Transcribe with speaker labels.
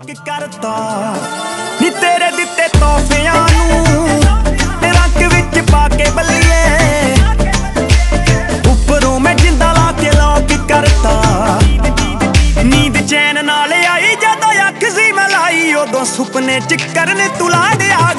Speaker 1: ਲੋਕ ਕਰਤਾ। ਨੀ ਤੇਰੇ ਦਿੱਤੇ ਤੋਹਫਿਆਂ ਨੂੰ ਰੱਖ ਵਿੱਚ ਪਾ ਕੇ ਬੱਲੀਏ। ਉੱਪਰੋਂ ਮੈਂ ਜਿੰਦਾ ਲਾ ਕੇ ਲੋਕ ਕਰਤਾ। ਨੀਂਦ ਚੈਨ ਨਾਲ ਆਈ, ਜਦੋਂ ਅੱਖ ਸੀ ਮਲਾਈ, ਉਦੋਂ ਸੁਪਨੇ ਚ ਕਰਨ ਤੂੰ ਲਾੜ ਆ